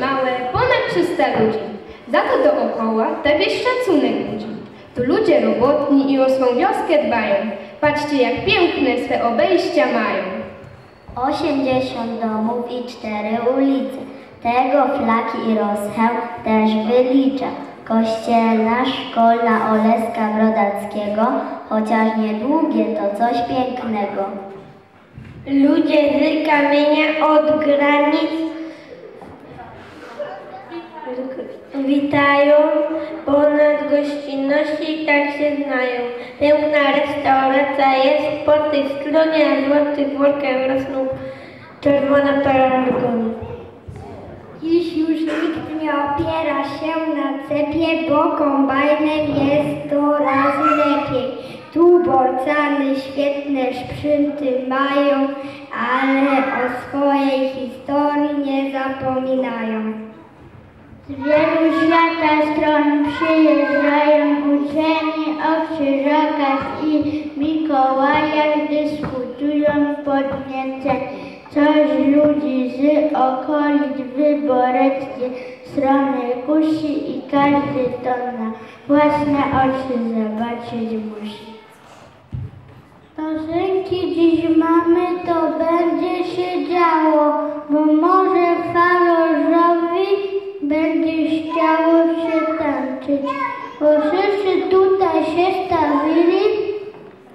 małe, ponad 300 ludzi. Za to dookoła wieś szacunek ludzi. Tu ludzie robotni i o swą wioskę dbają. Patrzcie, jak piękne swe obejścia mają. 80 domów i cztery ulice. Tego flaki i rozcheł też wylicza. Kościelna, szkolna Oleska Brodackiego, chociaż niedługie to coś pięknego. Ludzie z kamienia od granic witają, ponad gościnności tak się znają. Pełna restauracja jest po tej stronie, a złotych workach rosną czerwone pelargony. Dziś już nikt nie opiera się na cepie, bo kombajnem jest to razy lepiej. Tu borcany świetne szprzęty mają, ale o swojej historii nie zapominają. Z wielu świata stron przyjeżdżają uczeni o krzyżakach i Mikołajach dyskutują podniece. Coś ludzi z okolic wyboreckie strony kusi i każdy to na własne oczy zobaczyć musi. Nożynki dziś mamy, to będzie się działo, bo może Falorzowi będzie chciało się tańczyć. Bo wszyscy tutaj się stawili,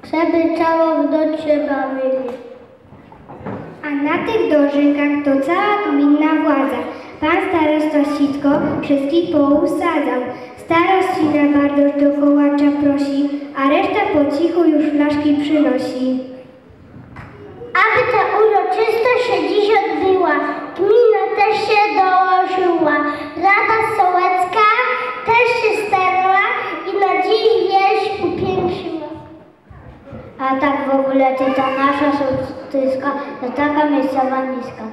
żeby całą noc się bawili. A na dożynkach to cała gminna władza. Pan starosta Sitko wszystkich pousadzał. Starość ci na bardzo do kołacza prosi, a reszta po cichu już flaszki przynosi. Aby ta uroczystość się dziś odbyła, gmina też się dołożyła. Rada Sołecka też się starała i na dziś wieś upiększyła. A tak w ogóle to ta nasza to taka miejscowa niska.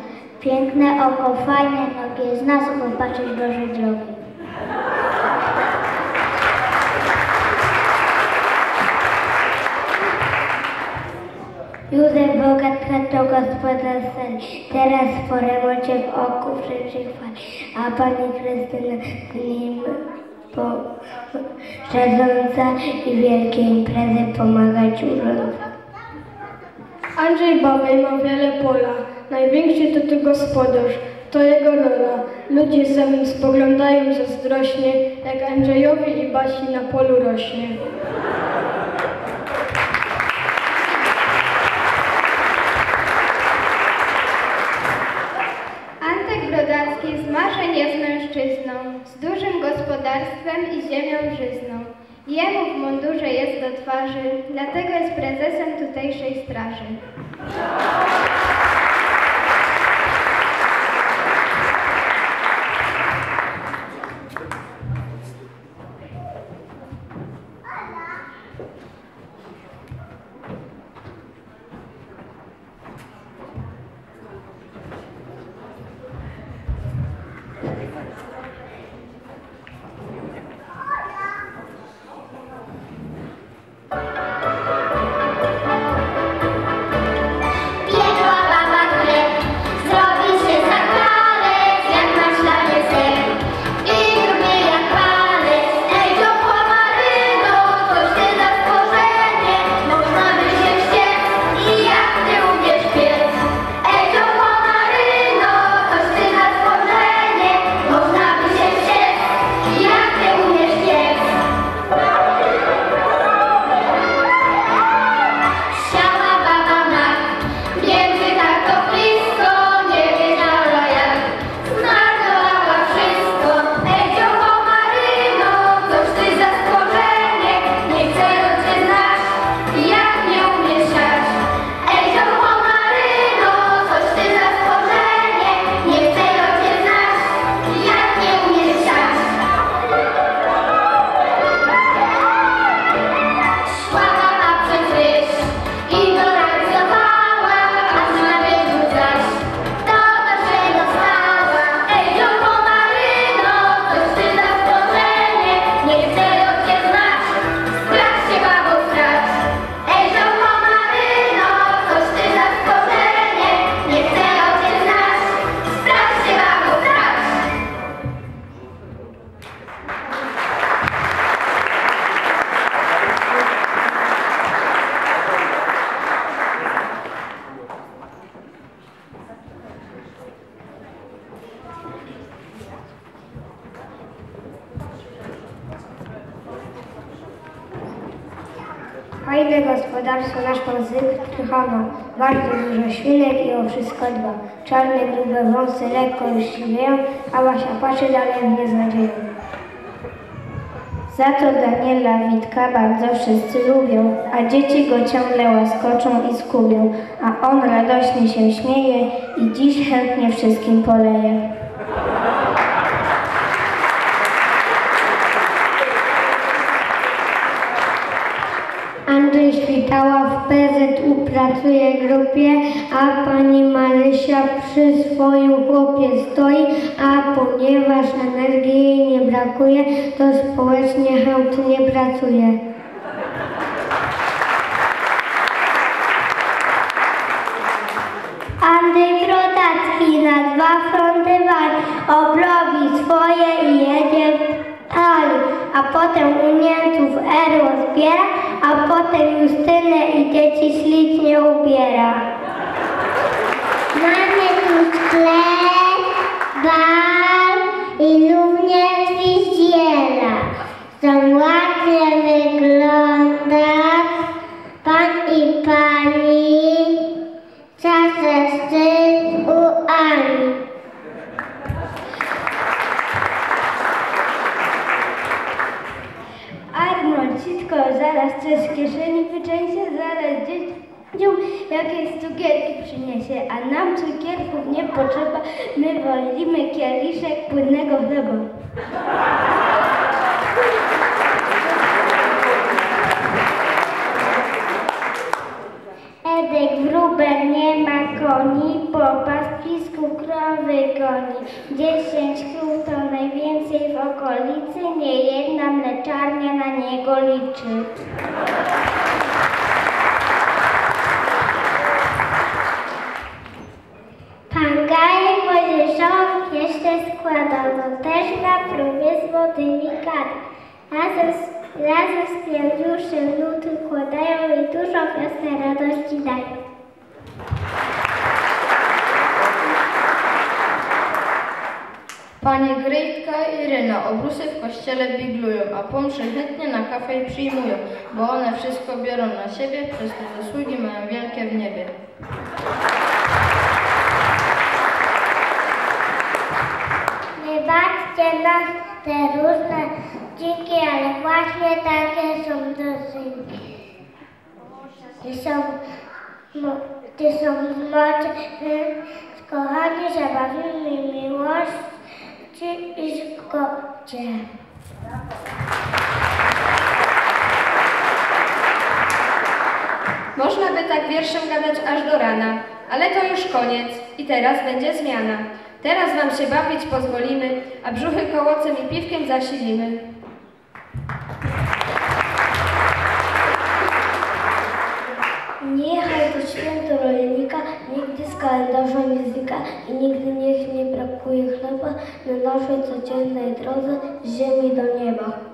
Piękne oko, fajne nogi, z nas popatrzeć Boże drogi. Józef Bogatka to gospodarz sali. Teraz po remoncie w oku przeczywa, a pani Krystyna z nim po szczedząca i wielkie imprezy pomagać urządza. Andrzej Babej ma wiele pola. Największy to tu gospodarz. To jego rola. Ludzie za nim spoglądają zazdrośnie, jak Andrzejowi i Basi na polu rośnie. Antek Brodacki z marzeń jest mężczyzną, z dużym gospodarstwem i ziemią żyzną. Jemu w mundurze jest do twarzy, dlatego jest prezesem tutejszej straży. Całuje gospodarstwo nasz pan Zygtrychował. Bardzo dużo świnek i o wszystko dba. Czarne, grube wąsy lekko już siwieją, a Basia patrzy dalej w beznadzieję. Za to Daniela Witka bardzo wszyscy lubią, a dzieci go ciągle łaskoczą i skubią, a on radośnie się śmieje i dziś chętnie wszystkim poleje. Andrzej Świtała w PZU pracuje grupie, a pani Marysia przy swoim chłopie stoi, a ponieważ energii jej nie brakuje, to społecznie chętnie pracuje. Andrzej Brodacki na dwa fronty wali, obrobi swoje i jedzie w a potem u Niemców erło zbiera, a potem Justynę i dzieci ślicznie ubiera. Dzieciom jakieś cukierki przyniesie, a nam cukierków nie potrzeba, my wolimy kieliszek płynnego chleba. Edek wróbel nie ma koni, po pastwisku krowy goni. Dziesięć krów to najwięcej w okolicy, nie jedna mleczarnia na niego liczy. Wodymi gada. Razem z, kwiatuszem nuty kładają i dużo wiosny radości dają. Panie Gryjtka i Iryna obrusy w kościele biglują, a pomszy chętnie na kafę przyjmują, bo one wszystko biorą na siebie, przez te zasługi mają wielkie w niebie. Wybaczcie nas te różne dziki, ale właśnie takie są dożynki. Ty są, ty są zmoczy, kochani, miłości i zgodzie. Można by tak wierszem gadać aż do rana, ale to już koniec i teraz będzie zmiana. Teraz wam się bawić pozwolimy, a brzuchy kołocem i piwkiem zasilimy. Niechaj to święto rolnika nigdy z kalendarza nie znika i nigdy niech nie brakuje chleba na naszej codziennej drodze z ziemi do nieba.